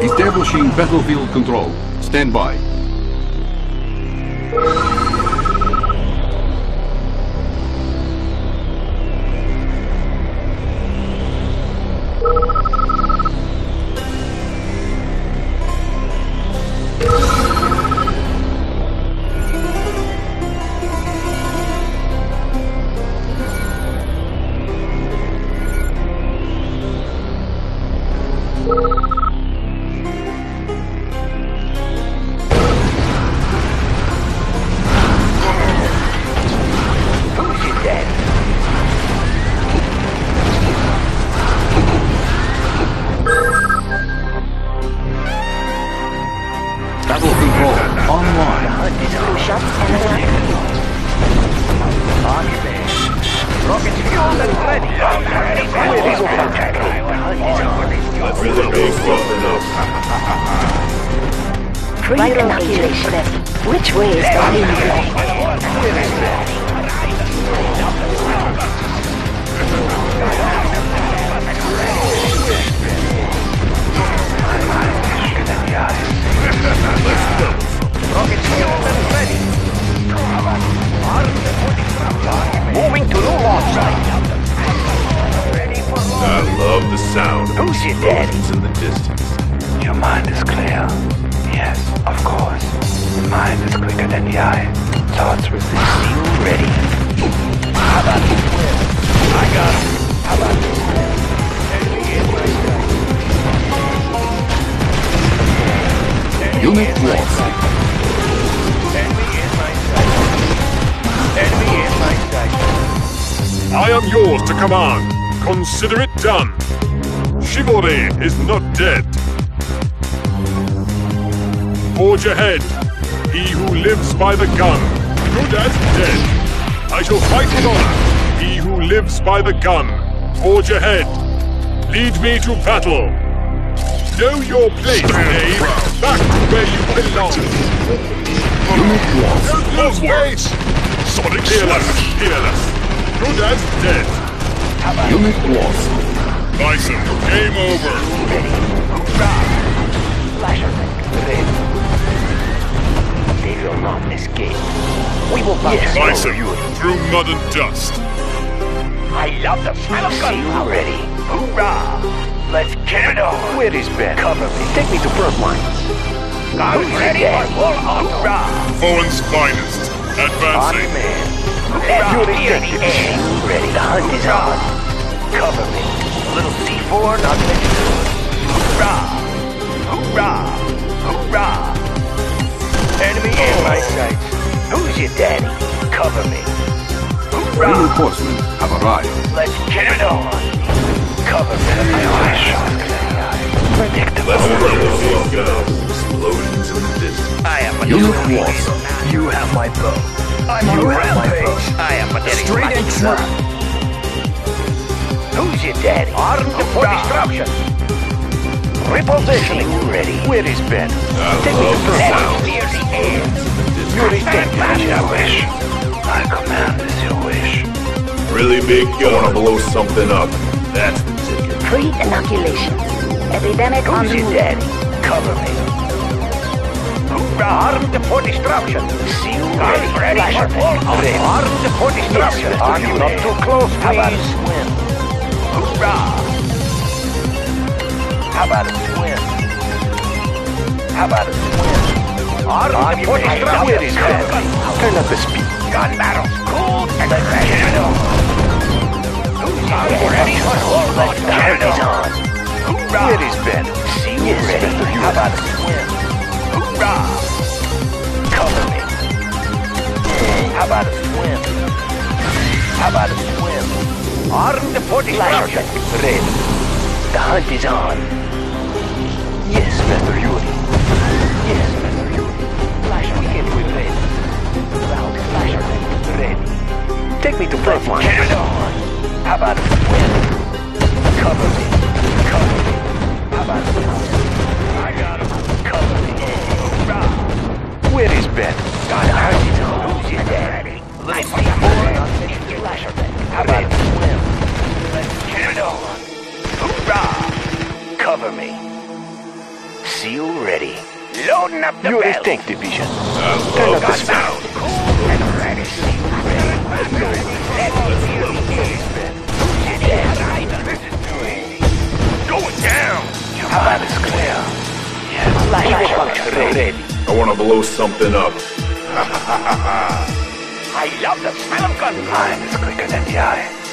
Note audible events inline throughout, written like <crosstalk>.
Establishing battlefield control. Stand by. I am yours to command. Consider it done. Chivalry is not dead. Forge ahead. He who lives by the gun, good as dead. I shall fight with honor. He who lives by the gun, forge ahead. Lead me to battle. Know your place, Dave. Back to where you belong. Unit lost. Don't lose weight. Sonic fearless, fearless. Good as dead. Unit lost. Bison, game over. Flasher, ready. They will not escape. We will bounce Bison, you. through mud and dust. I love the feel of gun power. ready. Hoorah! Let's get it on. Where is Ben? Cover me. Take me to front lines. I'm ready for full Hoorah! Owen's finest. On Advancing. Man. Let's the air. Ready. The hunt is on. Cover me. Little C4 not letting do it. Hoorah! Hoorah! Hoorah! Enemy in my sights. Who's your daddy? Cover me. Hoorah! Reinforcements have arrived. Let's get it on. Cover me. Predictable. Let's run this go. Explosions in the distance. I am a Unit new lost. You have my bow. I'm you on have my. I am a Straight and true. Who's your daddy? Armed for destruction. Repositioning. ready. Where is Ben? Uh, I love the sound. Clear the air. Your match your wish. My command is your wish. Really big gun. I wanna blow something up. That's the ticket. Pre-inoculation. Epidemic on Who's the your move. daddy? Cover me. Hoorah! Armed for destruction. Seal ready. ready. for full Armed for destruction. Are you not too close, please? How about a swim? Hoorah! How about a swim? How about a swim? Armed for destruction. Is? Turn up the speed. Gun barrels cooled and ready to go. Who's ready for full Let's get it on. Hoorah! Where is Ben? Seal yes, ready. How about a swim? Hoorah! How about a swim? How about a swim? Armed for destruction. Ready. The hunt is on. Yes, Master Yuri. Yes, Master Yuri. Flasher, get with ready. Round flasher, ready. Take me to front line. Get it on. How about a swim? Cover me. Cover me. How about a swim? I got him. Cover me. Oh, Where is Ben? God, I heard you. Who's your daddy? Little C4 on mission flasher. How about a swim? Let's get it on. Hoorah! Cover me. tank division. I Turn love up the the sound. Going down. Habana is clear. Yes. Evo function ready. I want to blow something up. <laughs> I love the smell of gun. Mine is quicker than the eye.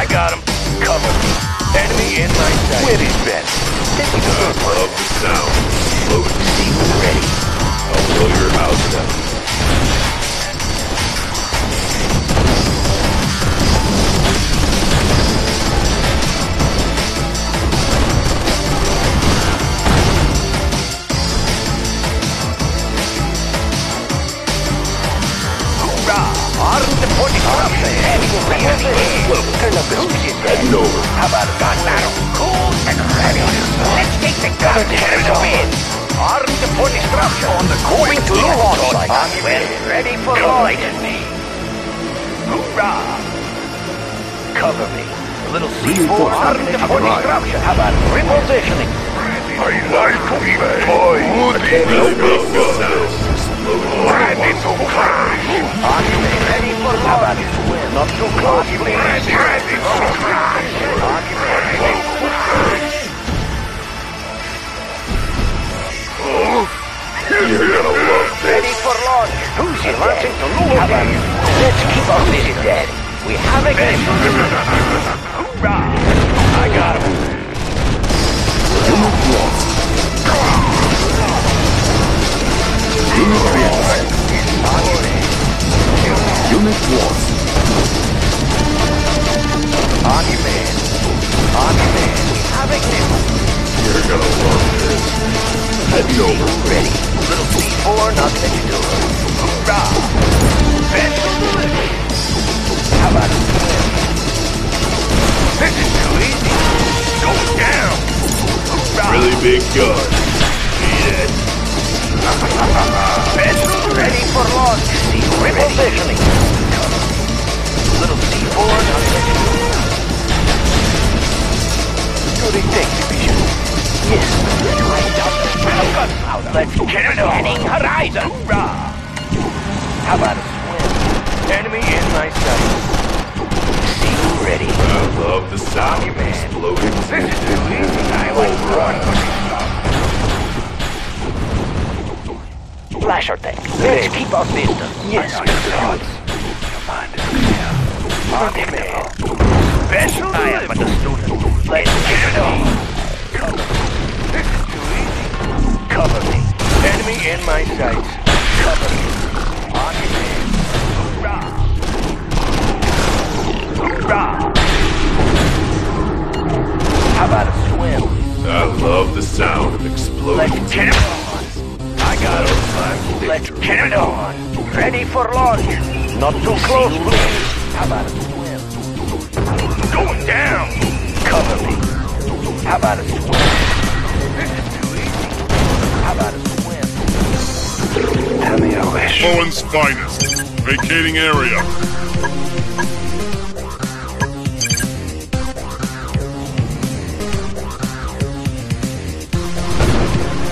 I got him. Cover. Enemy in my sight. Where is Ben? Take me to I love the sound. Load it. ready. I'll blow your house down. Turn up the ready. Let's take the gun head to win. Arm the point destruction. On the going to launch site. Ready for launch. Hoorah! Cover me. A little C4 Reinforcement arm the point arrived. destruction. About repositioning? I like ready for launch. Not to ready for launch. Who's he launching to Lugo? Let's keep our visit dead. We have a game. I got him. Unit lost. Unit lost. Unit lost. Army man. Army man. We have. You're gonna love this. Over. Ready. Little C4, nothing to do. Hoorah! Best How about a swim? This is too easy. Go down. Hoorah! Really big gun. Beat it. <laughs> Ready for launch. Repositioning. Little Let's get it on. Scanning horizon. Hoorah! How about a swim? Enemy in my sight. See you ready. I love the sound of exploding This is too easy. I born for this job. Let's keep our distance. Yes, Mr. Hodge. Your mind is clear. Special I am but a student. Let's get it on. Cover me. This is too easy. Cover me. Enemy in my sights. Cover me. On your man. Hoorah! Hoorah! How about a swim? I love the sound of exploding Let's get on. I got it. Let's get on. Ready for launch. Not too close, please. How about a swim? Going down. Cover me. How about a swim? Owen's finest. Vacating area.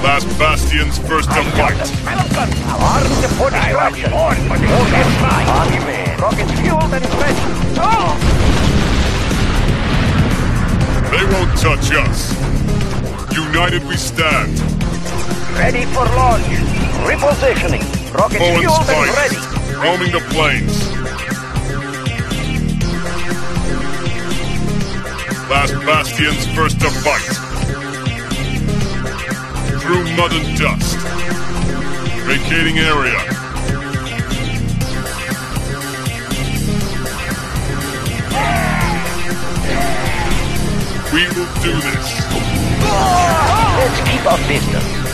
Last Bastion's first to fight. Arm the port destruction. On for the Rocket fly. On your man. Rocket's fueled and ready. Oh! They won't touch us. United we stand. Ready for launch. Repositioning. Rocket's Owen's fueled and finest. ready. Roaming the plains. Last Bastion's first to fight. Through mud and dust. Vacating area. We will do this. Let's keep our distance.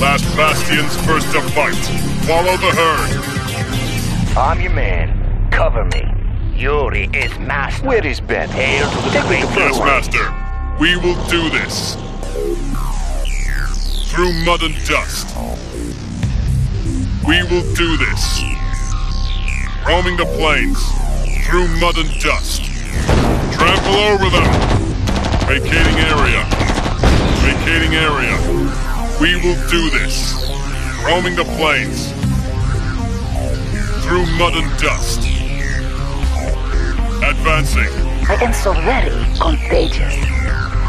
Last Bastion's first to fight. Follow the herd. I'm your man. Cover me. Yuri is master. Where is Ben? Hail to the great Yes, Master. We will do this. Through mud and dust. We will do this. Roaming the plains. Through mud and dust. Trample over them. Vacating area. Vacating area. We will do this. Roaming the plains. Through mud and dust. Advancing. I am so very contagious.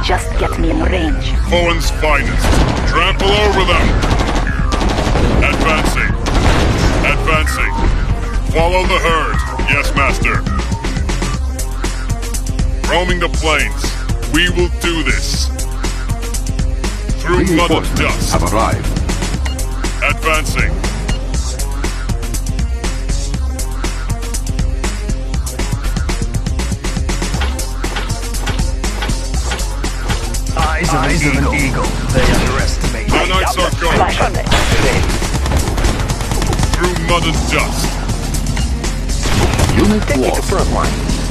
Just get me in range. Owen's finest. Trample over them. Advancing. Advancing. Follow the herd. Yes, Master. Roaming the plains. We will do this. Through mud dust. have arrived. Advancing. Eyes, of an eagle. They underestimate. Nanites are going. Flash attack. Ready. Through mud and dust. Unit Take it to lost. front line.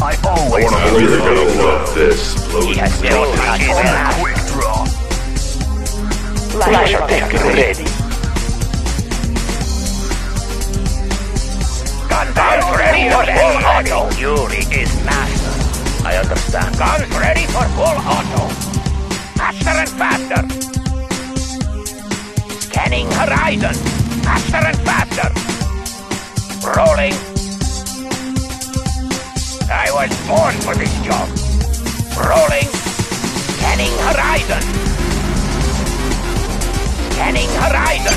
I always Now you're gonna love this. Exploding Yes, no touch. Quick draw. Flash attack ready. Guns ready for full auto. Yuri is master. I understand. Guns ready for full auto. Faster and faster. Scanning horizon. Faster and faster. Rolling. I was born for this job. Rolling. Scanning horizon. Scanning horizon.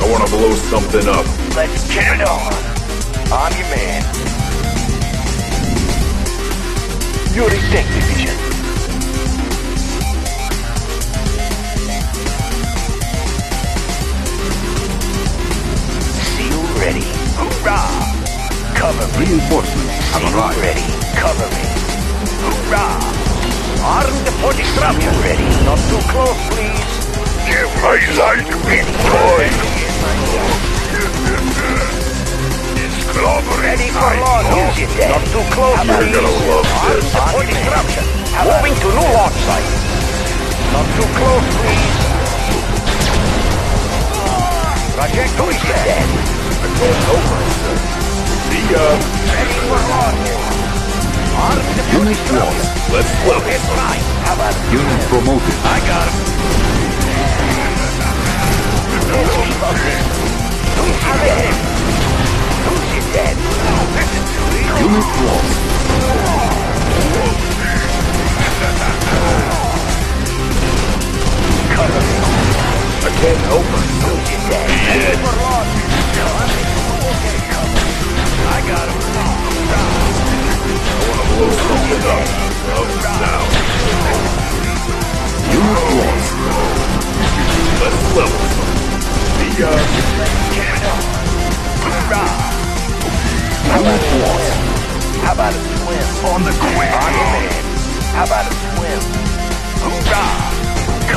I wanna blow something up. Let's get it on. I'm your man. Yuri Tech Division. See you ready. Hoorah! Cover me. Reinforcements you ready. Cover me. Hoorah! Armed for disruption. ready. Not too close, please. Give my light big toy. Ready for launch. Use it then. Not too close, You're please. gonna love this. Armed for disruption. Moving to new launch site. Not too close, please. Project Use it then. See ya. Ready for launch. Unit lost. Let's about? Unit promoted. I got too. Unit lost. Cover me. Help myself. Who's your cover. I got him.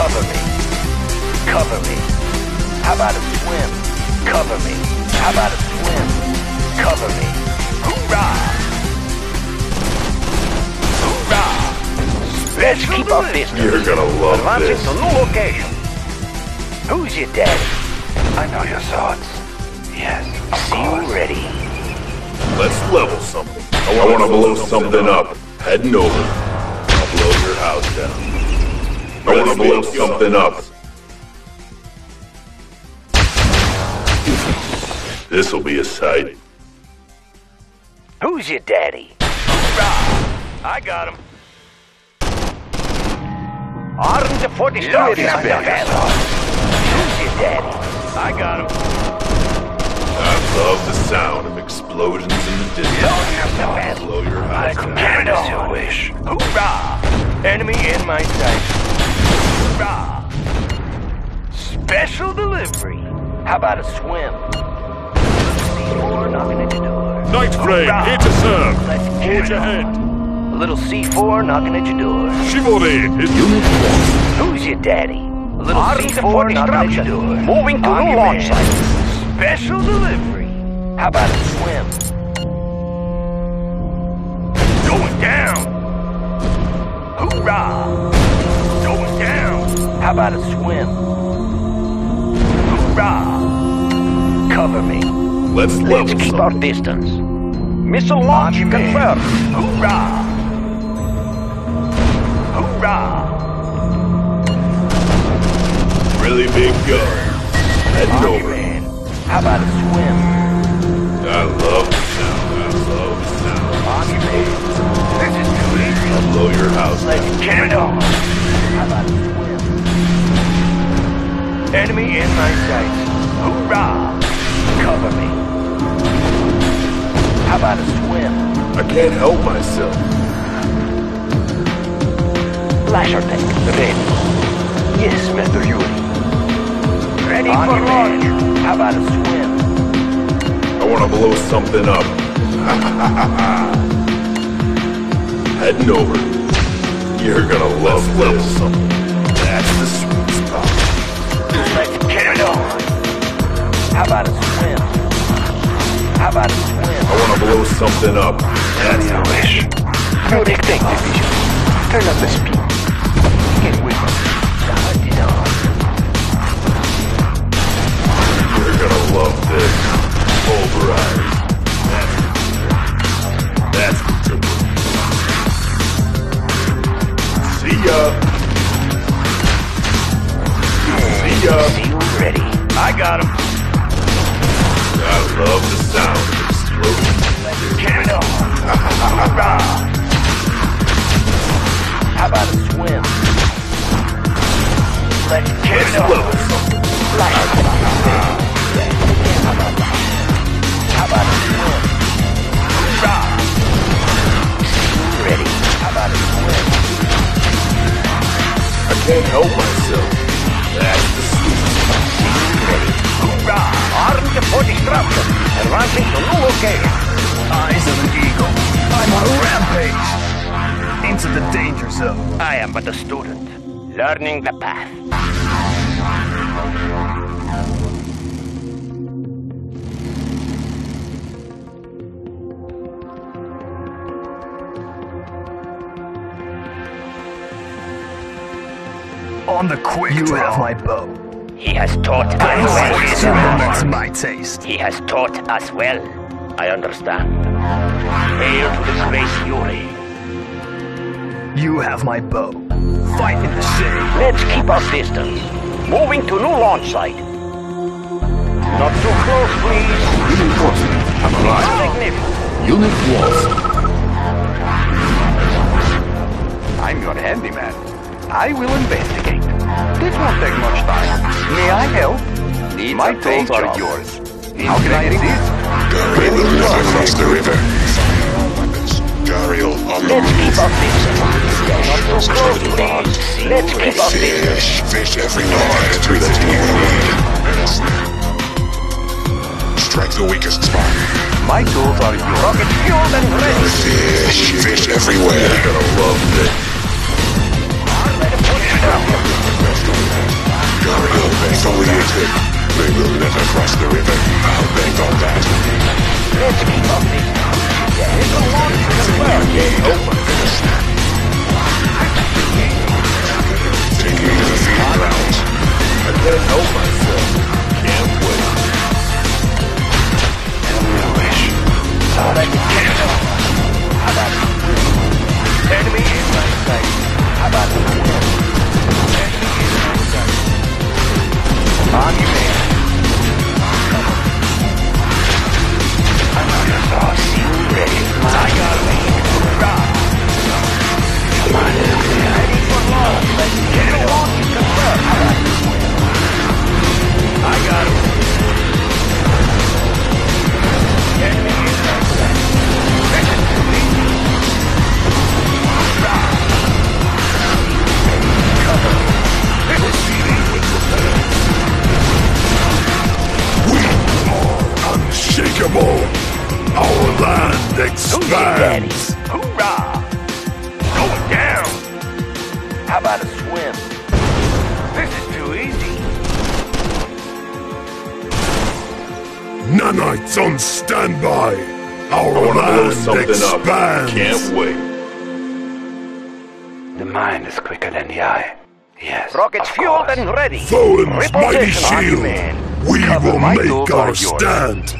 Cover me. Cover me. How about a swim? Cover me. How about a swim? Cover me. Hoorah! Let's keep our distance. You're gonna love Advancing this. to new location. Who's your daddy? I know your thoughts. Yes, of See course. you ready. Let's level something. I want to blow something up. Heading over. I'll blow your house down. I want to blow something up. This'll be a sight. Who's your daddy? Hoorah! I got him. Armed to 40 Look, Who's your daddy? I got him. I love the sound of explosions in the distance. I'll blow your I house down. command as you wish. Hoorah! Enemy in my sight. Hoorah! Special delivery. How about a swim? C4 knocking at your door. Night Flame, here to serve. Let's Forge it on. ahead. A little C4 knocking at your door. Chivalry is Unit lost. Who's your daddy? A little Armed C4 knocking at your door. Moving to On new launch site. Special delivery. How about a swim? Going down. Hoorah! Going down. How about a swim? Hoorah! Cover me. Let's Let's level keep our distance. Missile launch On your man. confirmed. Hoorah! Hoorah! Really big gun. Heading On over. man. How about a swim? I love the sound. I love the sound. On man. This is too easy. I'll blow your house down. Let's get it on. How about a swim? Enemy in my sight. Hoorah! Cover me. How about a swim? I can't help myself. Flasher tank ready. Yes, Mr. Yuri. Ready for launch. How about a swim? I want to blow something up. <laughs> Heading over. You're gonna love this. Something. That's the sweet spot. Let's get it on. How about a swim? How about a swim? I want to blow something up. That's the wish. Protect division. Turn up the speed. See ya. See ya. You ready. I got him. I love the sound. Let's. Hoorah! How about a swim? Let's get I can't help myself. That's the. Ready. Armed for destruction. To new. Eyes of an eagle. I'm on a rampage. Into the danger zone. I am but a student, learning the path. On the quick You have my bow. He has taught us That's well. my taste. He has taught us well. I understand. Hail to the space Yuri. You have my bow. Fight in the shade. Let's keep our distance. Moving to new launch site. Not too close, please. Reinforcement. Arrived. Magnificent. Unit lost. I'm your handyman. I will investigate. This won't take much time. May I help? Need My tools are yours. How can I assist? Gary will never cross the river. Gariel on the Let's keep up this. Such a little bond. Let's keep up this. Fish, fish everywhere. Everything you need. Strike the weakest spot. My tools are yours. Rocket fueled and ready. Fish, fish everywhere. You're gonna love this. The exit. They will never cross the river. I'll bank on that. Let's keep up this. Taking to the feeding grounds. I can't help myself. Can't wait. Enemy in my sight. How about it? On your man. Another sauce. Ready. I got. Come on, ready for launch. Let's get it on. And ready. Tholin's mighty shield. We Cover will make our are yours. stand.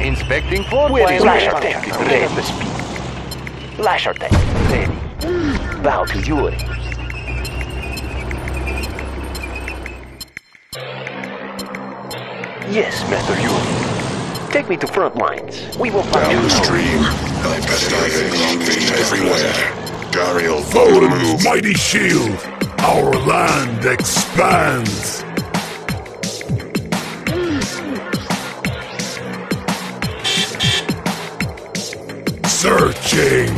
Inspecting floor plan. Lasher tank ready to speak. Lasher tank ready. Bow to your orders. Yes, Master Yuri. Take me to front lines. We will find you. Downstream. I've got diving fish everywhere. Gariel, follow the move. Mighty shield. Our land expands. Searching.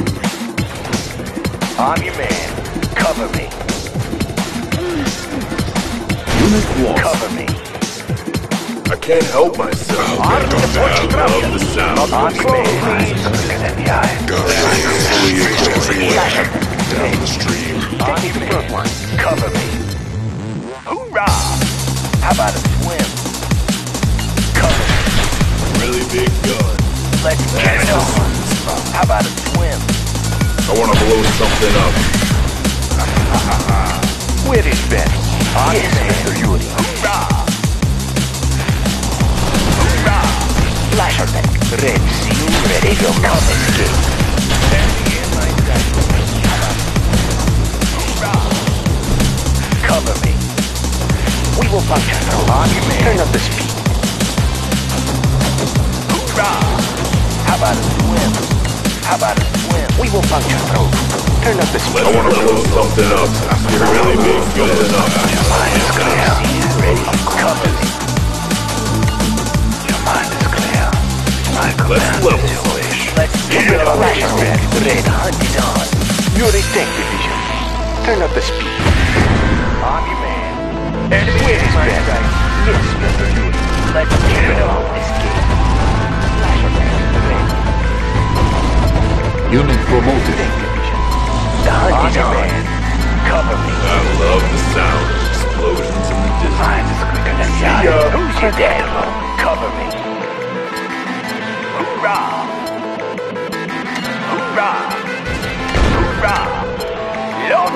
I'm your man. Cover me. Unit lost. Cover me. I can't help myself. Bank on I love the sound. On your man. Quicker than the eye. Gariel, fully everywhere. Down the stream. On your man. Cover me. Hoorah! How about a swim? Cover me. Really big gun. Let's get it on. How about a swim? I wanna blow something up. Where is Ben? On yes, Mr. Yuri. Hoorah! Hoorah! Lasher tank ready. Seal ready. They will We will function. On your man. Turn up the speed. Hoorah! How about a swim? How about a swim? We will function. Turn up the speed. I wanna blow something up. Really big something up. Mind is clear. Ready. Cover me. Your mind is clear. My Let's command level is your wish. Let's get it on. Ready. Hunt is on. Yuri tank division. Turn up the speed. On your. Enemy Where is my Ben? Yes, Mr. Yuri. Let's get it on. Escape. Lasher tank ready. Unit promoted. The hunt is on. man. Cover me. I love the sound. Of explosions in the distance. Mind is quicker than the eye. Who's your dad? Cover me. Hoorah! Hoorah! Hoorah!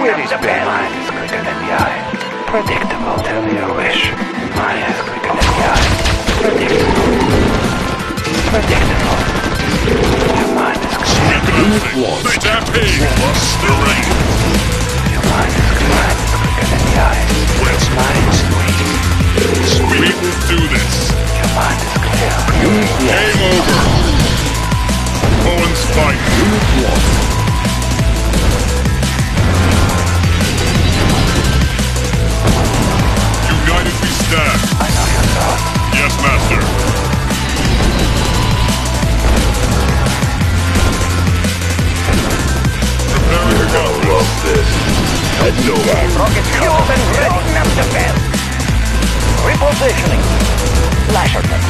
Where is the bell. Mind is quicker than the eye. Predictable. Tell me your wish. My eyes quicker than the eye. Predictable. Predictable. Your mind is clear. Pay. Your mind is clear. quicker than the eye. It's mine, sweet. We will do this. Your mind is clear. Game over. Owen's fight. Unit lost. I. Yes, Master. Prepare You're your gonna love this. Head over. Rockets fueled and ready. To bell. Repositioning. Tank.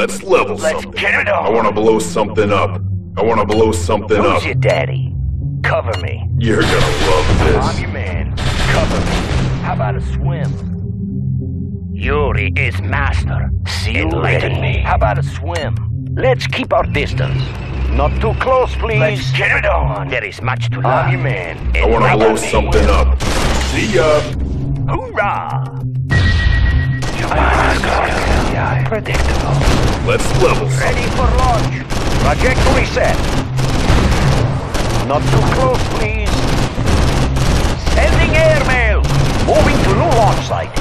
Let's level Let's something. get it on. I wanna blow something up. I wanna blow something up. Who's your daddy? Cover me. You're gonna love I'm this. your man. Cover me. How about a swim? Yuri is master. See you Enlighten me. How about a swim? Let's keep our distance. Not too close, please. Let's get it on. There is much to ah. learn. I'm your man. I wanna blow me? something up. See ya. Hoorah! Predictable. Let's level. Ready for launch. Trajectory set. Not too close, please. Sending airmail. Moving to new launch site.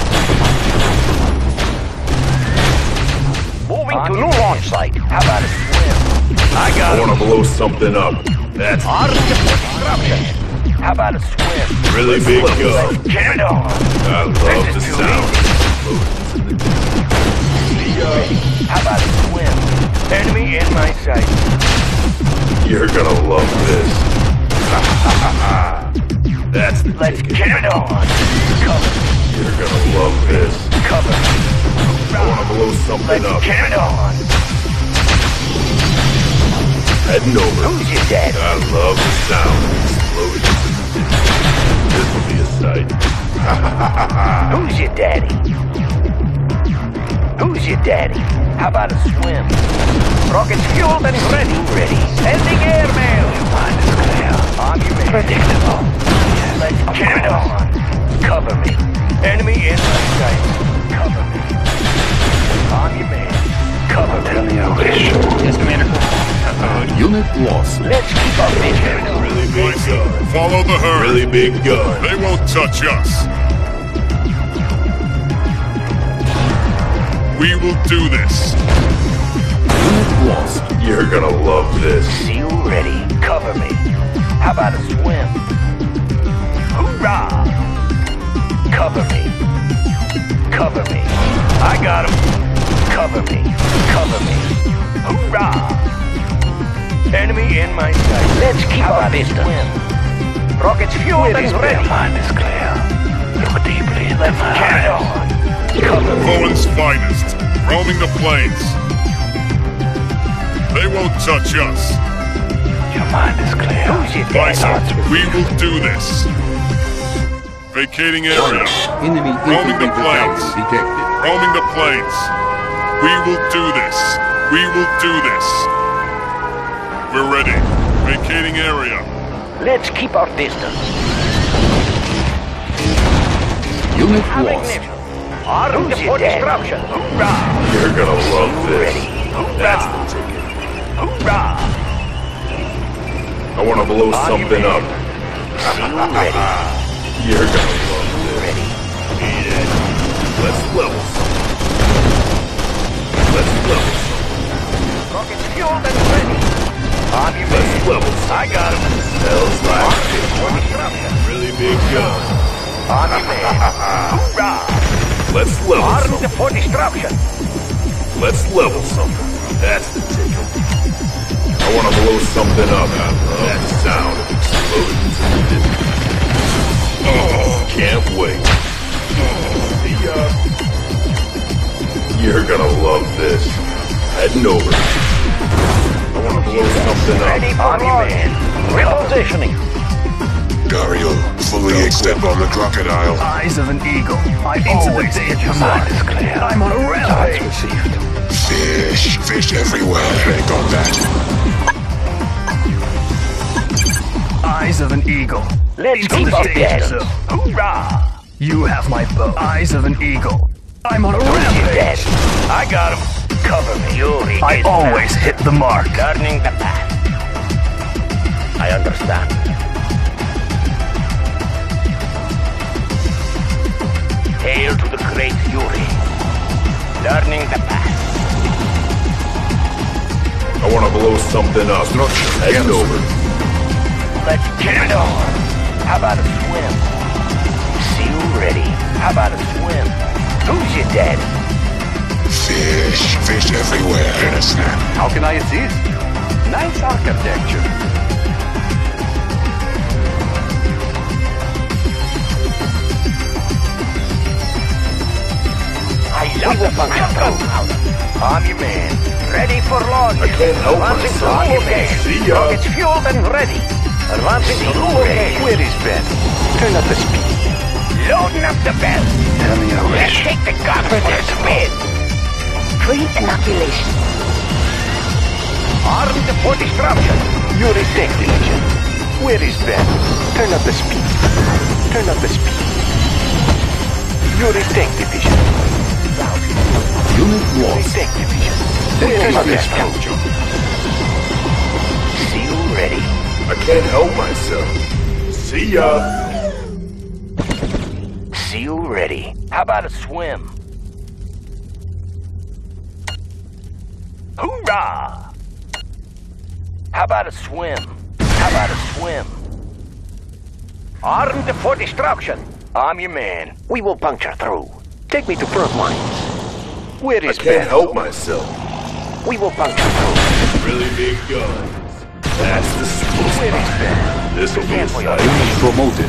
Moving to new launch site. How about a swim? I got I wanna blow something up. That's disruption. How about a swim? really big gun. Get it on. I love This the sound. See. How about a swim? Enemy in my sight. You're gonna love this. <laughs> That's the Let's ticket. get it on. Cover. You're gonna love this. Cover. I wanna blow something Let's up. get it on. Heading over. Who's your dad? I love the sound of explosions. This will be a sight. <laughs> Who's your daddy? Who's your daddy? How about a swim? Rockets fueled and ready. Ready. Sending airmail. Mind is clear. I'm your man. Predictable. Let's get it on. Cover me. Enemy in my sight. Cover me. I'm your man. Cover Tell me. me your wish. Uh, unit lost. Let's keep our vision. Really big gun. Follow the herd. Really big gun. They won't touch us. We will do this. You're gonna love this. Seal ready. Cover me. How about a swim? Hoorah! Cover me. Cover me. I got him. Cover me. Cover me. Hoorah! Enemy in my sight. Let's keep our distance. Rockets fueled and Your ready. mind is clear. Look deeply into Let's my eyes. on. Cover me. Finest. Roaming the plains. They won't touch us. Your mind is clear. Who's your dad? Bison, we will do this. Vacating area. Enemy Roaming the plains. detected. Roaming the plains. We will do this. We will do this. We're ready. Vacating area. Let's keep our distance. Unit Have lost. Ignition. Armed for destruction. Hoorah! You're gonna love this. Ready. That's the ticket. Hoorah! I wanna blow On something your up. See you ready. You're gonna love this. Ready. Beat it. Let's level something. Let's level something. Rockets fueled and ready. On your Let's way. level something. I got him. Smells like For destruction. really big gun. On your way. Hoorah! Let's level Armed something. for destruction. Let's level something. That's the ticket. I wanna blow something up. That sound of explosions in the distance. Oh, can't wait. See ya. Uh, You're gonna love this. Heading over. I wanna blow something up. Ready for launch. Repositioning. Gario, fully extend on the crocodile. Eyes of an eagle. I into the danger zone. I'm on a rampage. received. Fish, fish everywhere. They got that. Eyes of an eagle. Let's Into keep the our danger distance. Hoorah! You have my bow. Eyes of an eagle. I'm on a You're rampage. dead. I got him. Cover me. Yuri I always back. hit the mark. Turning the path. I understand. Hail to the great Yuri. Learning the path. I wanna blow something up. Heading over. Let's get it on. How about a swim? See you ready. How about a swim? Who's your dead? Fish, fish everywhere. In a snap. How can I assist? You? Nice architecture. The gunpowder. I'm your man. Ready for launch. I can't help Advancing to. See uh, ya. Rockets fueled and ready. Advancing to new location. Where is Ben? Turn up the speed. Loading up the bell. Tell me your Let's wish. take the gun for a spin. Pre-inoculation. Armed for destruction. Yuri Tech Division. Where is Ben? Turn up the speed. Turn up the speed. Yuri Tech Division. Unit. See you ready. I can't help myself. See ya. See you ready. How about a swim? Hoorah! How about a swim? How about a swim? Armed for destruction. I'm your man. We will puncture through. Take me to front line. Where I can't Ben? help myself. We will puncture through. Really big guns. That's the sweet Where is spot. Ben? This'll be a Can't sight. Promoted.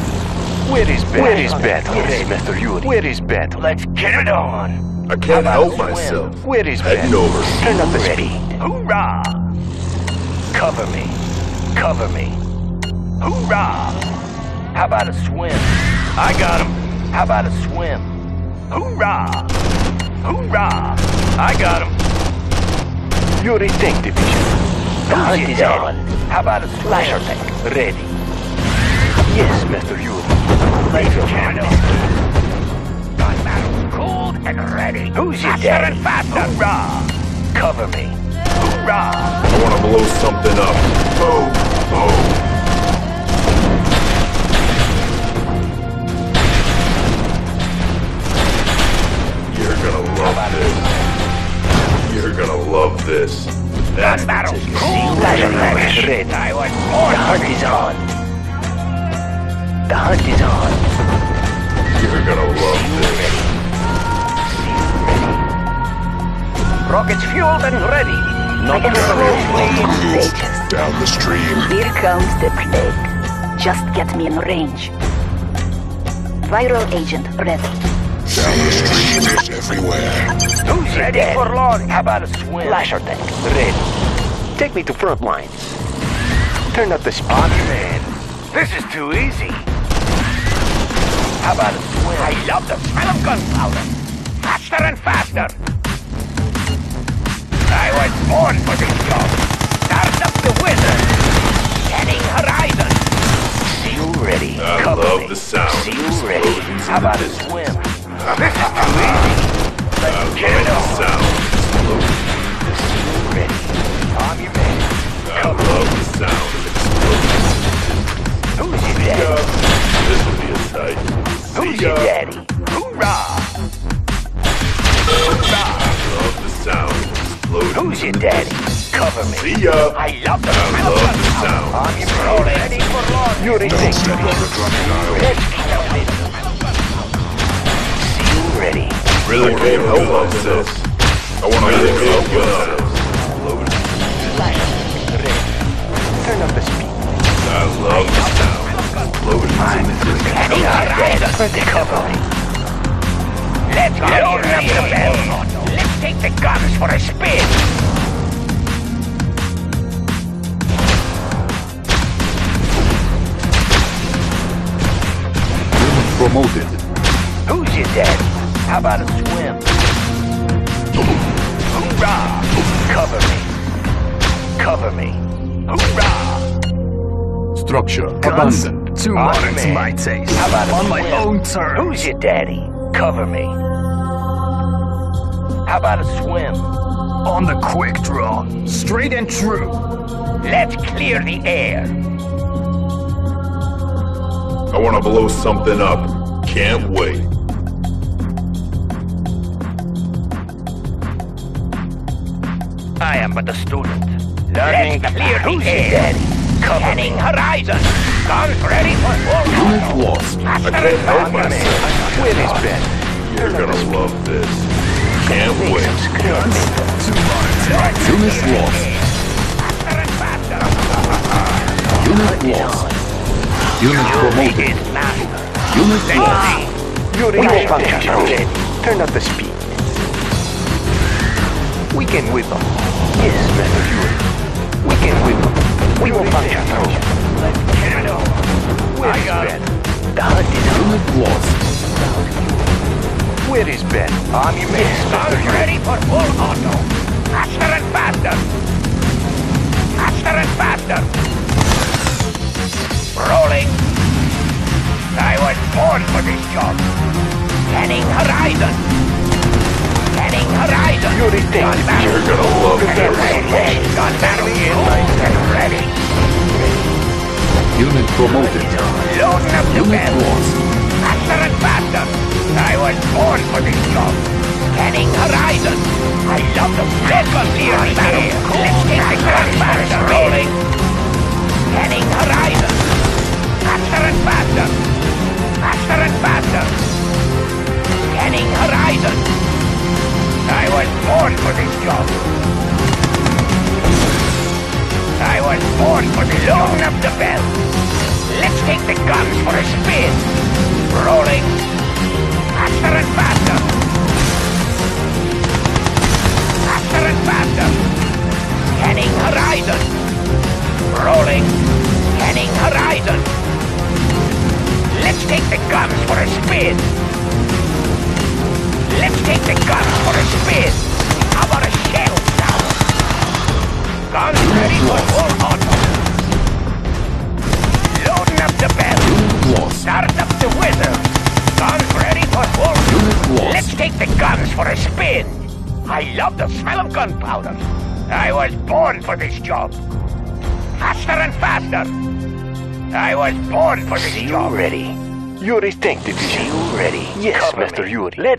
Where is Ben? Where is is Ben? Ben? Yes, Mr. Yuri. Where is Ben? Let's get it on. I can't help about a swim? myself. Where is Heading Ben? over. Turn up the Ready. speed. Hoorah! Cover me. Cover me. Hoorah! How about a swim? I got him. How about a swim? Hoorah! Hoorah! I got him. Yuri Tech Division. The hunt is on. How about a slasher tank? Ready. Yes, Master Yuri. Let's get it on. Gun barrels cooled and ready. Who's your dad? and faster. Hoorah! Cover me. Hoorah! I want to blow something up. Boom, boom. This. That's Gun the barrels ticket. cooled and ready. ready. I was born The hunt is on. The hunt is on. You're gonna love this. Rockets fueled and ready. Not I am slowly slowly. Down the stream. Here comes the plague. Just get me in range. Viral agent ready. Down the stream see everywhere. Who's ready for launch? How about a swim? Lasher tank. Ready. Take me to front lines. Turn up the speed. Man. This is too easy. How about a swim? I love the smell of gunpowder. Faster and faster. I was born for this job. Start up the wizard. Scanning horizon. See you ready. I Cover love the sound. See you ready. How about a swim? This is too easy. I love the sound of explosions. Ready. On your man. I love the sound of explosions. Who's your daddy? this will be a sight. Who's your daddy? Hoorah! Hoorah! I love the sound of explosions. Who's your daddy? Cover me. See ya. I love the I love the sound. On your man. Ready for launch. Yuri, think. Let's Really can't help myself. I want to really help myself. Turn up the speed. I love the sound of explosions. Any horizon for the cover. Let's load up the bell. Let's take the guns for a spin. Promoted. Who's your daddy? How about a swim? Hoorah! Cover me. Cover me. Hoorah! Structure abandoned. Too On modern to my taste. How about a On my own terms. Who's your daddy? Cover me. How about a swim? On the quick draw. Straight and true. Let's clear the air. I want to blow something up. Can't wait. I am but a student. Learning Let's clear the air. Scanning horizon. Guns ready for war. Unit lost. I can't help myself. Where is Ben? You're gonna love this. Can't wait. Too modern to my taste. Unit lost. Unit lost. Unit promoted. Unit lost. Yuri, we will function program. Turn up the speed. We can whip them. Yes, Mr. Yuri. We can them. We will function program. Where is Ben? The hunt is on. Unit lost. Where is Ben? On your man.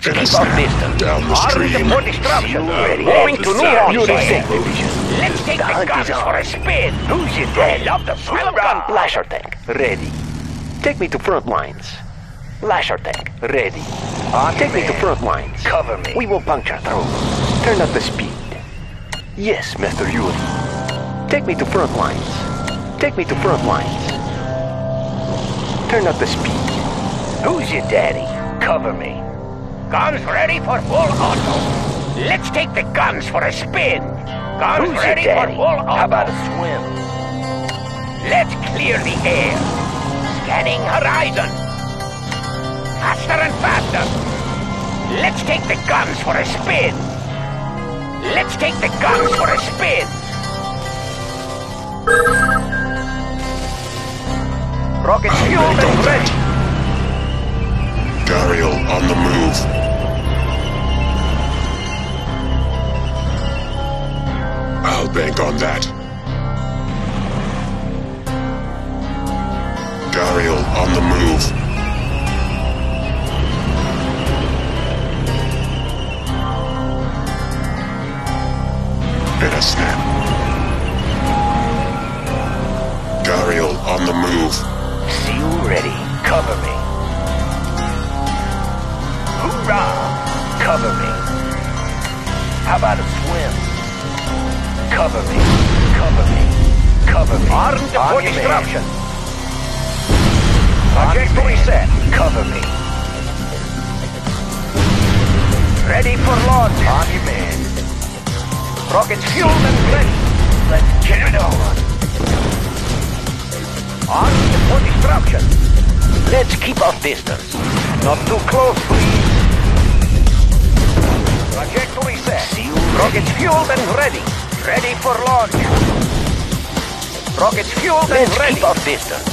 Let's keep our distance. Down the Armed for destruction. Love to new sound of Yuri, Think think division. Let's take The the guns for a spin. Who's your I love the smell of gunpowder. Lasher tank, ready. Take me to front lines. Lasher tank, ready. On Take me to front lines. Cover me. We will puncture through. Turn up the speed. Yes, Master Yuri. Take me to front lines. Take me to front lines. Turn up the speed. Who's your daddy? Cover me. Guns ready for full auto. Let's take the guns for a spin. Guns Who's ready for full auto. How about a swim? Let's clear the air. Scanning horizon. Faster and faster. Let's take the guns for a spin. Let's take the guns for a spin. Rocket fuel is ready. Gariel on the move. I'll bank on that. Gariel on the move. In a snap. Gariel on the move. Seal ready. Cover me. Hoorah! Cover me. How about a swim? Cover me. Cover me. Cover me. Armed for destruction. Trajectory set. Cover me. Ready for launch. On your man. Rockets fueled and ready. Let's get it on. Armed for destruction. Let's keep our distance. Not too close, please. Trajectory set. Rockets fueled and ready. Ready for launch. Rockets fueled Let's and ready. keep our distance.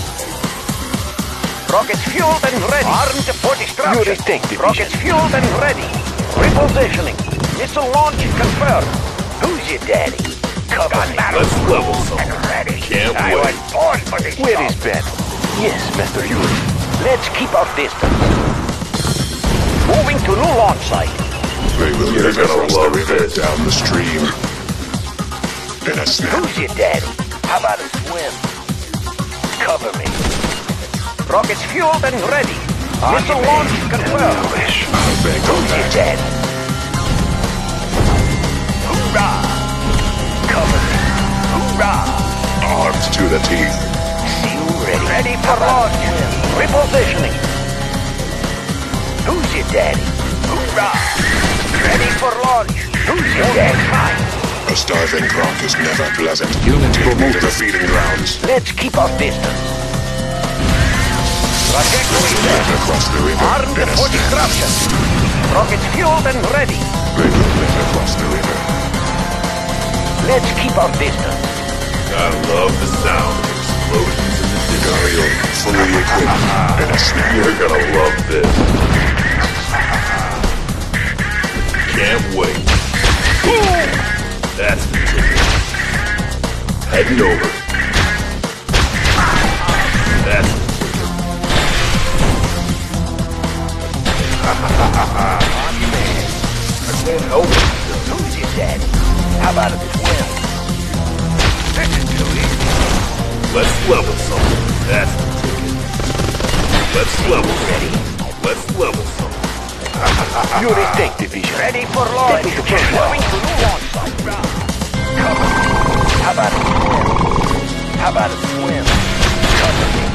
Rockets fueled and ready. Armed for destruction. You take division. Rockets fueled and ready. Repositioning. Missile launch confirmed. Who's your daddy? Cover me. Let's level some. And ready. Can't I wait. was born for this Where job. is Ben? Yes, Mr. Yuri. Let's keep our distance. Moving to new launch site. They will You're gonna love river this. down the stream. In a snap. Who's your daddy? How about a swim? Cover me. Rockets fueled and ready. Missile launch confirmed. I'll bank on Who's your daddy? Hoorah! Cover me. Hoorah! Armed to the teeth. Seal ready. Ready for launch. Repositioning. Who's your daddy? Hoorah! Ready for launch. Who's your daddy? A starving croc is never pleasant. Unit Take me to promoted. the feeding grounds. Let's keep our distance. Trajectory set. Never the river. Armed for destruction. Rockets fueled and ready. They will never cross the river. Let's keep our distance. I love the sound of explosions in the distance. Gariel, fully equipped. In a snap. You're gonna love this. Can't wait. That's the ticket. Heading over. That's the ticket. <laughs> I can't help it. Who's your daddy? How about a swim? This is too easy. Let's level something. That's the ticket. Let's level Ready? Let's level something. Yuri, take division. Ready for launch. To first Moving to new launch site. Cover. How about a swim? How about a swim? Cover me.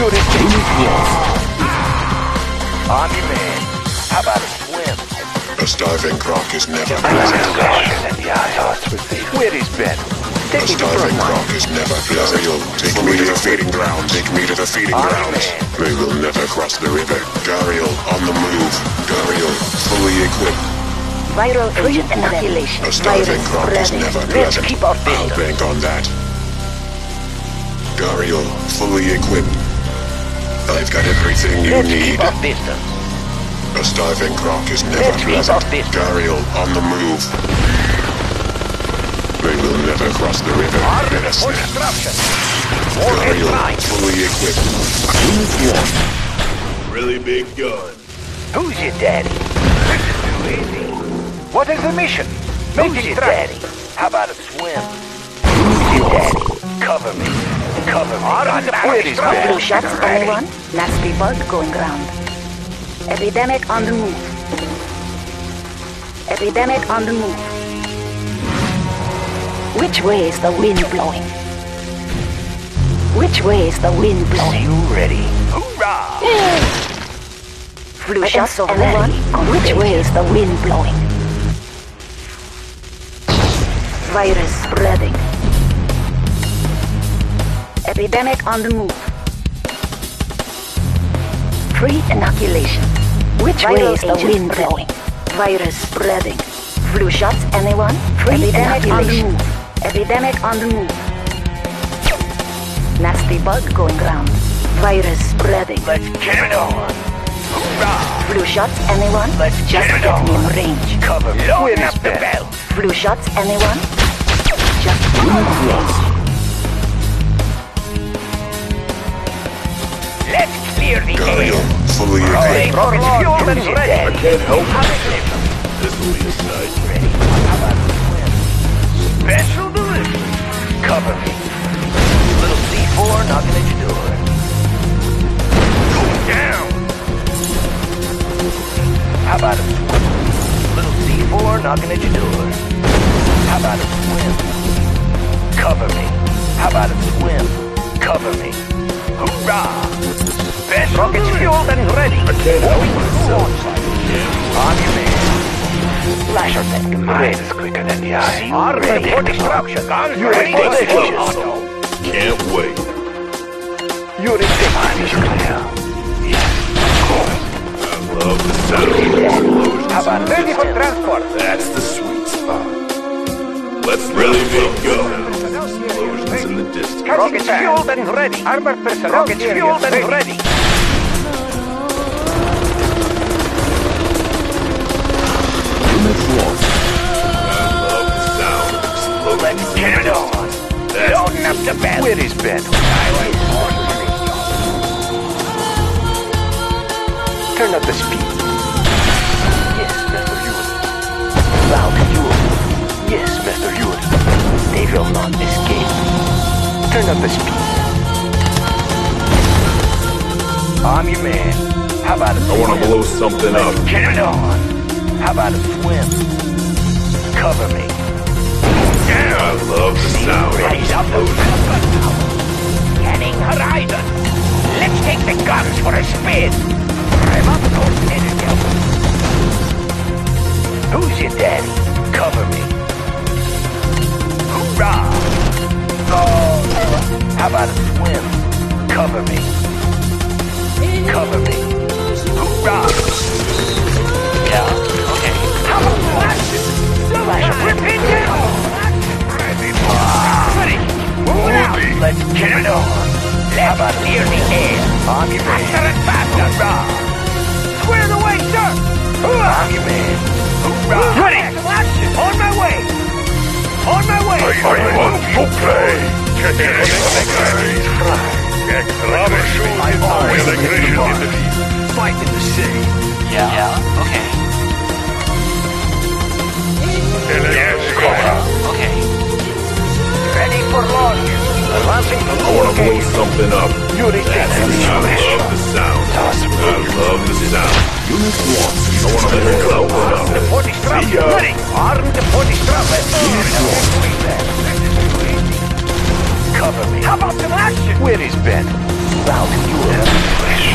Yuri, take Unit lost. On your man. How about a swim? A starving croc is never pleasant. Where is Ben? A Take me to starving front croc is never pleasant. Gariel, take me to the feeding grounds. Take me to the feeding On grounds. command. They will never cross the river. Gariel, on the move. Gariel, fully equipped. Viral agent inoculation. A starving Virus croc is never Let's pleasant. keep our I'll bank on that. Gariel, fully equipped. I've got everything you Let's need. keep our distance. A starving croc is never Let's pleasant. our. Gariel, on the move. They will never cross the river Armed in a snap. Gariel, fully equipped. Unit lost. Really big gun. Who's your daddy? This is too easy. What is the mission? Who's your daddy? How about a swim? Who's your daddy? Cover me. Cover me. Armed for Where is destruction. Blue shots Ready. only one. Last report going ground. Epidemic on the move. Epidemic on the move. Which way is the wind blowing? Which way is the wind blowing? You ready? Hoorah! Blue shots only one. Which way is the wind blowing? Virus spreading. Epidemic on the move. Pre-inoculation. Which way is the wind blowing? Virus spreading. Flu shots, anyone? Pre-inoculation. on the move. Epidemic on the move. Nasty bug going round. Virus spreading. Let's get it on. Hoorah! Flu shots, anyone? Let's Just get it get on. me in range. Cover me. Load up the belt. Flu shots, anyone? Just Unit lost. Let's clear the Guardian air. fully Rolling equipped. for fuel and ready. I can't help it. it. This'll be a sight. How about a swim? Special delivery. Cover me. Little C4 knocking at your door. Go down. How about a swim? Little C4 knocking at your door. How about a swim? Cover me. How about a swim? Cover me. Hoorah! Special Rockets fueled and ready. I can't help myself. On your man. Flasher tech. Mine is quicker than the eye. Armed for destruction. Guns ready. Let's Position. level something. Can't wait. Unit mine is clear. I love the sound of explosions. How about ready for transport? That's the sweet spot. Let's really make go. Explosions in the distance. Rockets fueled and ready. Armored personnel. Rockets fueled and ready. Get it on. Loading up the bed. Where is Ben? Turn up the speed. Yes, Mr. Yuri. Loud Yuri. Yes, Mr. Yuri. They will not escape. Turn up the speed. I'm your man. How about a I want to blow something up. Get it on. How about a swim? Cover me. I love the sound Raise up the explosions. Scanning horizon. Let's take the guns for a spin. Rev up those. Who's your daddy? Cover me. Hoorah! Oh! How about a swim? Cover me. Cover me. Hoorah! Yeah, okay. How about flash? Flash, rip it down! Ready! Move out! Let's get it on! How about clear the air? Man. Faster and faster! Hoorah! Square the way, sir! Hoorah! Man. Hoorah! Ready! On my way! On my way! I want to play. Fight in the city. Yeah. Yeah. Okay. Okay. Ready for launch. Advancing to I want to blow something up. Yuri That's the sound. I love the sound. I love the sound. Unit lost. I want to blow something up. Destruction. See ya. Ready. Armed for destruction. Cover me. How about some action? Where is Ben? Loud you flesh.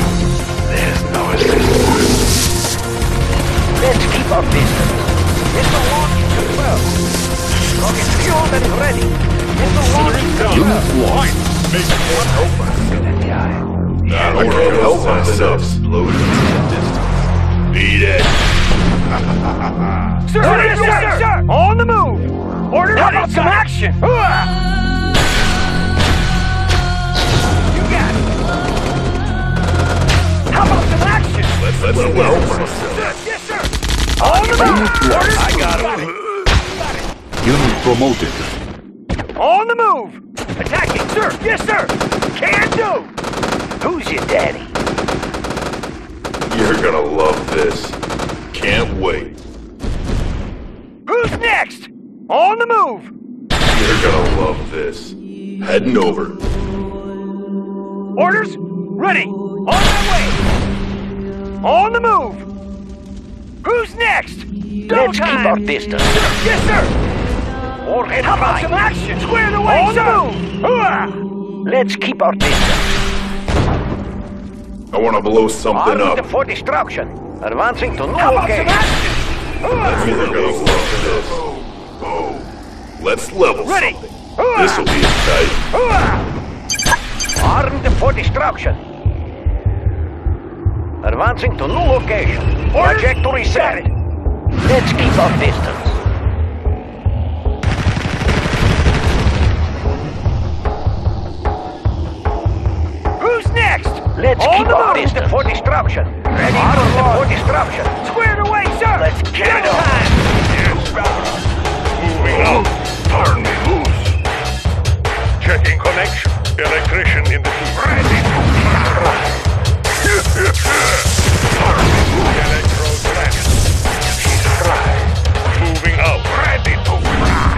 There's no resistance. Let's keep our distance. Missile launch to 12. Rocket fueled and ready. Missile launch to 12. Unit lost. Make one open. In the eye. I can't help myself. Explosions in the distance. Beat it. Sir, sir, sir, sir, On the move. Order How about some action? You got it. How about some action? Let's let's help myself. Yes, sir. On the move. Orders. I got it. Unit promoted. On the move. Attacking, sir. Yes, sir. Can do. Who's your daddy? You're gonna love this. Can't wait. Who's next? On the move. You're gonna love this. Heading over. Orders. Ready. On my way. On the move. Who's next? Let's keep our distance. Yes, sir. Or head How about some action? Squared away, On sir! Let's keep our distance. I want to blow something Armed up. for destruction. Advancing to no location. Let's look at. Let's level Ready. something. This'll be exciting. Armed for destruction. Advancing to new location. Trajectory reset. Let's keep our distance. Let's On keep our instant for destruction! Ready on for destruction! Squared away, sir! Let's get Go. Moving out. Turn me loose. Checking connection. Electrician in the field. Ready to fly. Turn me loose. Electro dragon. She's. Moving out. Ready to fly.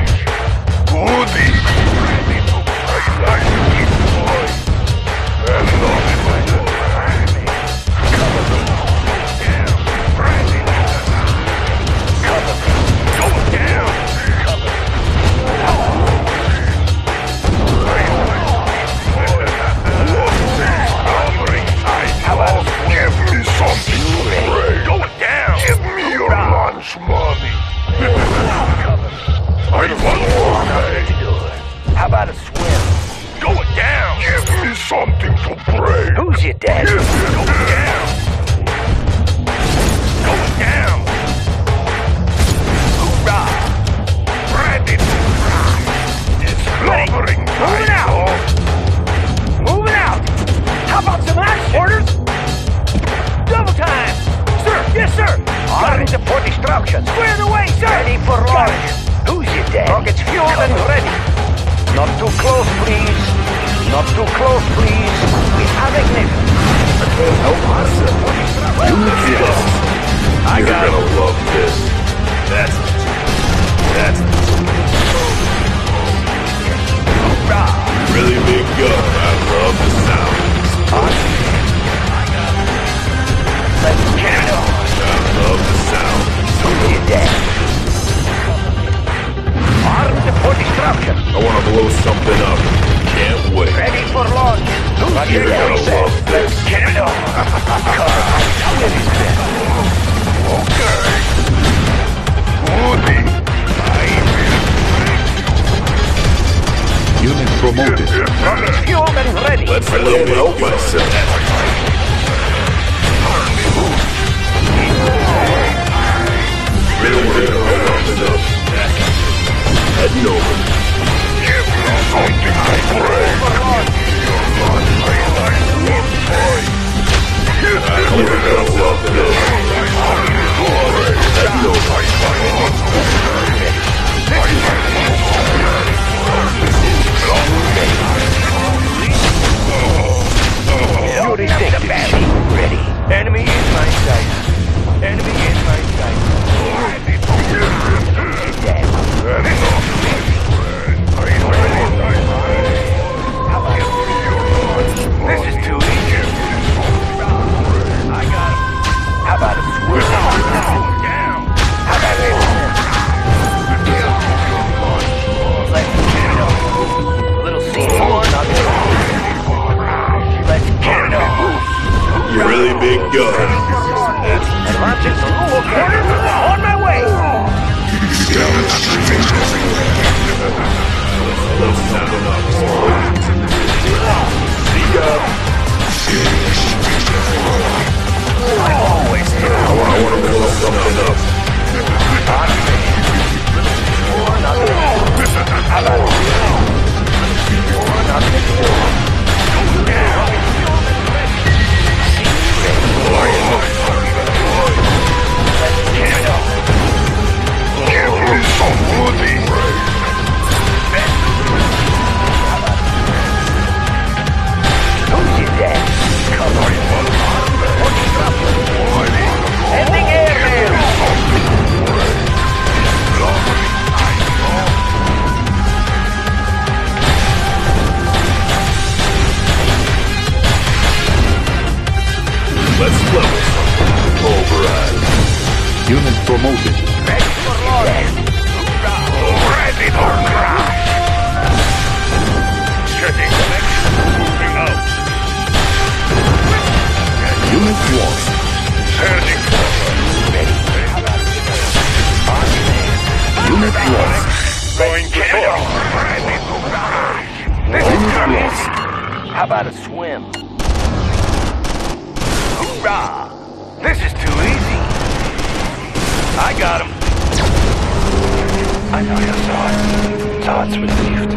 I know your thoughts. Thoughts relieved.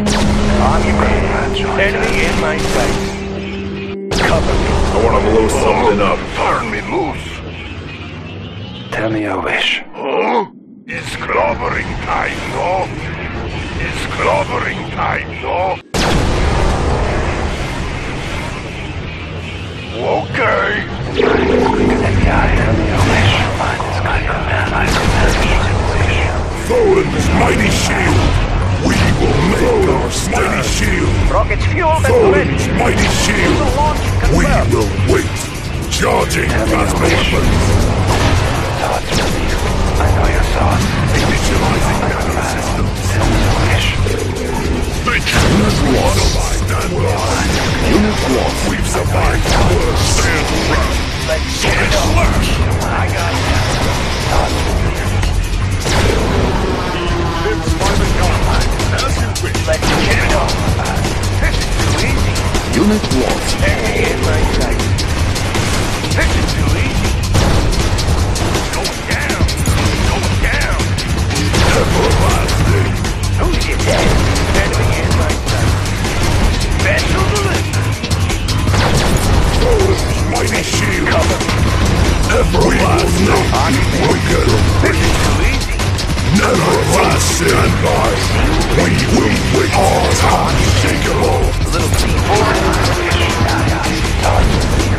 On your man. Join Enemy in my sights. Cover me. I want to blow something up. Turn me loose. Tell me your wish. Huh? It's clobbering time, no? It's clobbering time, no? Okay. Tell me your wish. Mine is my command. I command Thorin's mighty shield. We will make our mighty shield. Rockets fueled and ready. Thorin's mighty shield. We will wait. Charging plasma weapons. I know your thoughts. Initializing battle system. Tell me your wish. Unit lost. Stand by. Unit lost. We've survived. Stand round. Let's get it on. I got it. Unit lost. In my sight. This is too easy. Going down. Going down. Everlasting. Who's your dad? Enemy in my sight. Delivered. Thorin's mighty shield. Everlasting. Broken. This is too. Never last stand by. We will wait. Unshakable. Little people. Let's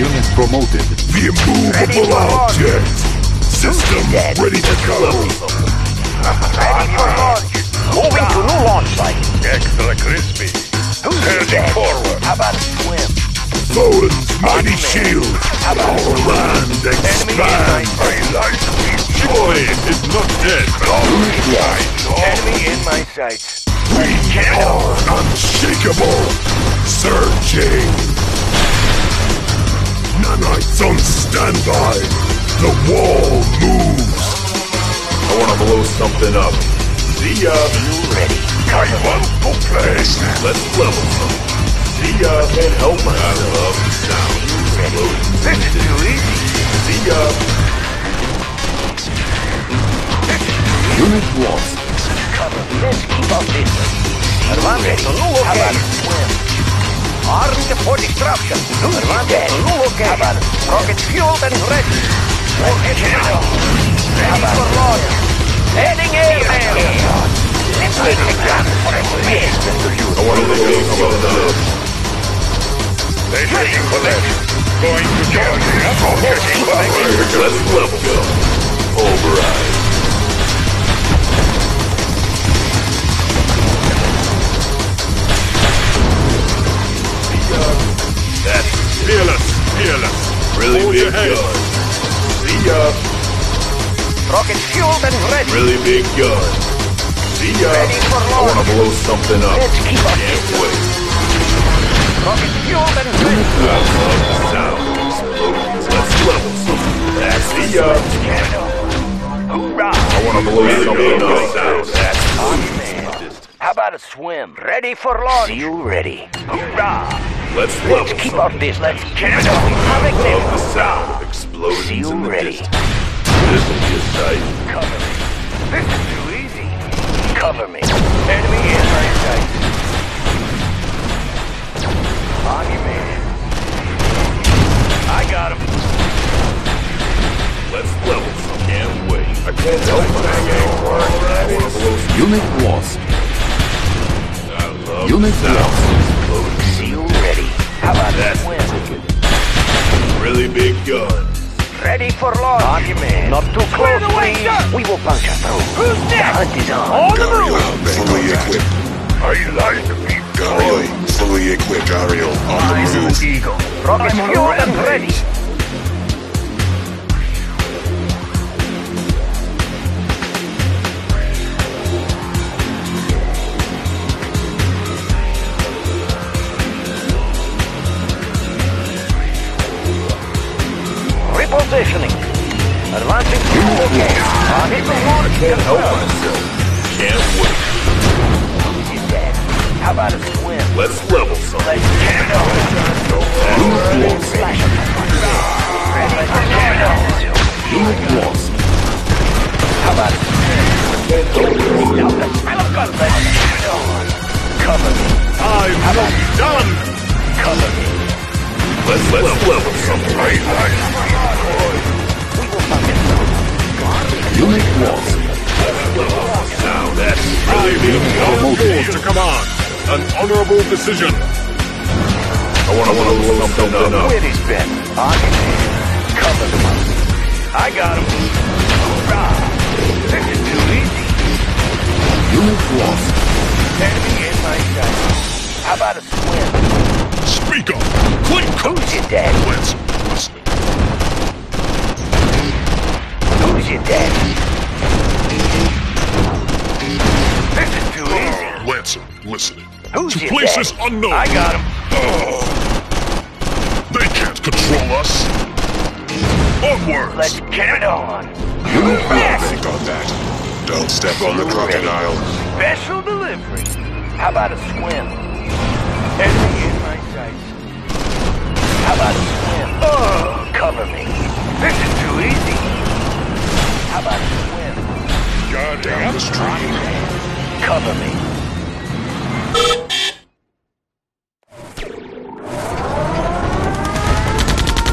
Unit promoted. The Ready immovable object. System dead? ready to go. Ready for launch. Moving to new launch site. Extra crispy. Who's Heading dead? forward. How about a swim? Thorin's mighty shield. Our land Enemy in my expands. sight. I like sweet Joy is not dead. Enemy in my sights. We are unshakable. Surging. Nanites on standby. The wall moves. I want to blow something up. See ya. You ready? I want to play. Let's level some. See ya. Can't help myself. I love the sound. Explosions. This is too easy. See ya. Unit lost. Cover. Let's keep up this. Advance to new location. How about a swim? Armed for destruction. Advance to new location. Rocket about fueled and ready. Rocket down. Ready for launch. Heading air Let's make a gun for a miss. I want to blow something up. Waiting for that. Going to ready. Let's level up. Override. Really Hold big your head. gun. See ya. Rockets fueled and ready. Really big gun. See ya. Ready for I want to launch. blow something up. Let's keep up Can't wait. Rockets fueled and ready. I love the sound. Explosions. Let's level something. That's see ya. Hoorah! I want to blow something up. That's On. How about a swim? Ready for launch. You ready? Hoorah! Let's Let's keep up this. Let's get it on. Havoc Love the sound of explosions Seal in the ready. distance. This will be a sight. Cover me. This is too easy. Cover me. Enemy in my sight. Man. I got him. Let's level some. Can't wait. I can't help. I want to. Unit lost. I love Unit lost. How about that That's swim? the ticket. Really big gun. Ready for launch. On your man. Not too close, please. We will puncture through. Who's next? The hunt is on. Gario, fully equipped. I like me. Gario, fully equipped. Gario, on the move. Eagle. Rocket fuel and ready. Repositioning. Advancing to okay. On his launch. Can't help myself. Can't wait. How about a swim? Let's level something. Let's get it get it on. Unit lost. How about a swim? Stop it. I don't got on. Cover me. I'm done! Cover me. Let's let's level something. I like Now that's really being yours to command. An honorable decision. I want to blow something up. Where he's been? On. Cover up. I got him. Hoorah. This is too easy. Unit lost. Enemy in my sight. How about a swim? Speak up! Clink! Who's your dad? Let's listen. Who's your dad? This is too ah, easy. Lancer, listening. Who's to places daddy? unknown. I got him. Ah. They can't control us. Onwards! Let's get it on. Unit lost. Think on that. Don't step on the crocodile. Special delivery. How about a swim? Enemy in my sights. How about a swim? Oh, cover me. Down the street. Cover me.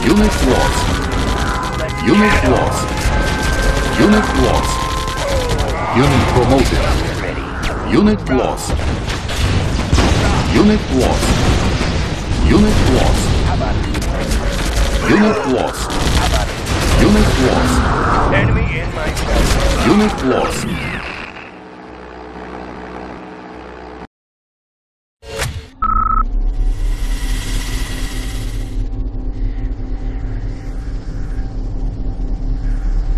Unit lost. Unit lost. Unit lost. Unit promoted. Unit lost. Unit lost. Unit lost. Unit lost. Unit lost. Enemy in my sights. Unit lost.